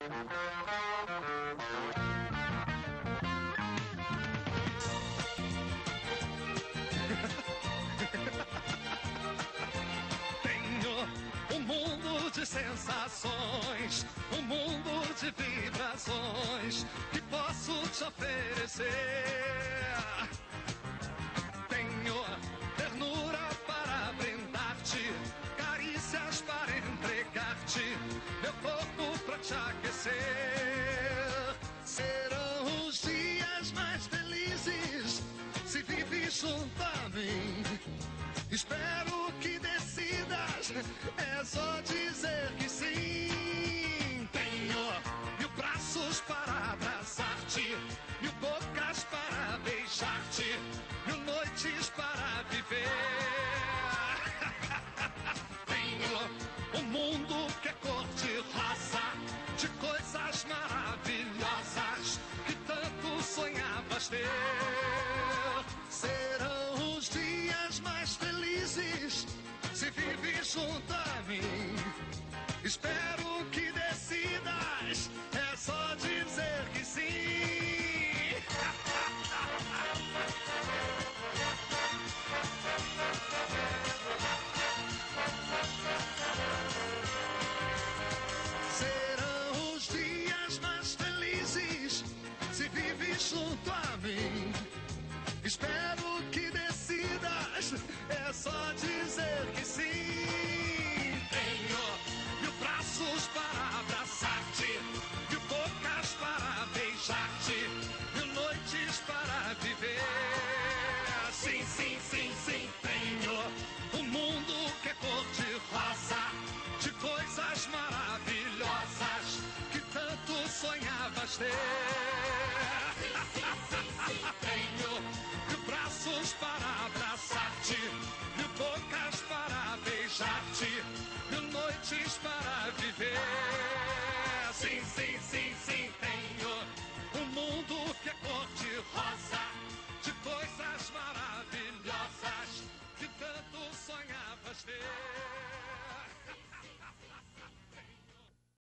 Tenho um mundo de sensações, um mundo de vibrações que posso te oferecer. Vive junto a mim. Espero que decidas, é só dizer que sim. Tenho mil braços para abraçar-te, mil bocas para beijar-te, mil noites para viver. Tenho um mundo que é cor de rosa, de coisas maravilhosas que tanto sonhavas ter. Mim. Espero que decidas, é só dizer que sim. Serão os dias mais felizes se vive junto a mim. Espero de coisas maravilhosas que tanto sonhavas ter. Ah, sim, sim, sim, Tenho braços para abraçar-te, e bocas para beijar-te, e noites para viver. Sim, sim, sim, sim, tenho um mundo que é cor de rosa, de coisas maravilhosas que tanto sonhavas ter.